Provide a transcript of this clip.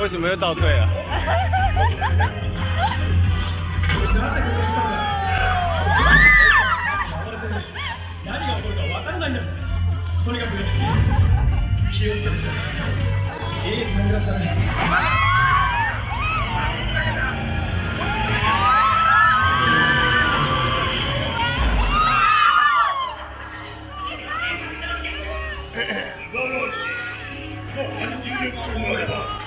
为什么又倒退了？何が起こるか分からないんですとにかく気をつけてエースの皆さん反重力長があれば